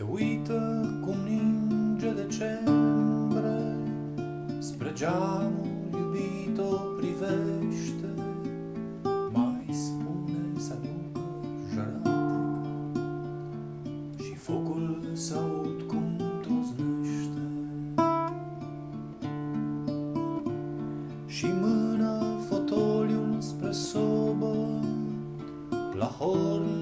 Te uită cum ninge decembrie Spre geamul iubito privește. Mai spune să aducă jărate Și focul să aud cum troznește Și mână fotoliul spre sobă La horn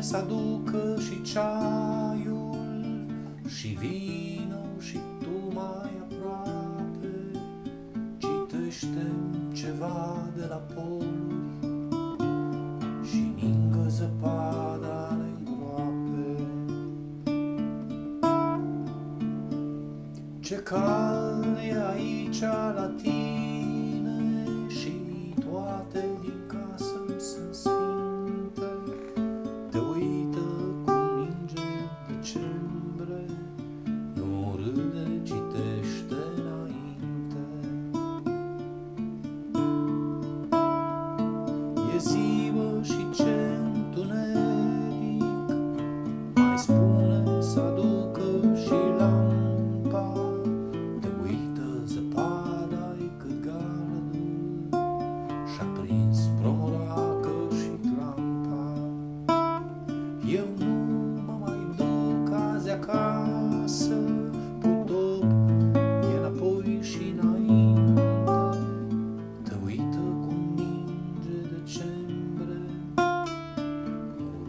să aducă și ceaiul Și vinul și tu mai aproape. Citește ceva de la poluri Și ningă zăpada ne îngroape Ce cald e aici la tine kitchen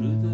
Good.